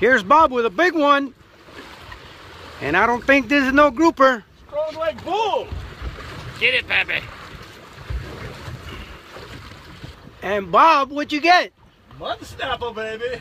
Here's Bob with a big one. And I don't think this is no grouper. Strong like bull. Get it, Pepe. And Bob, what you get? Mutton snapper, baby.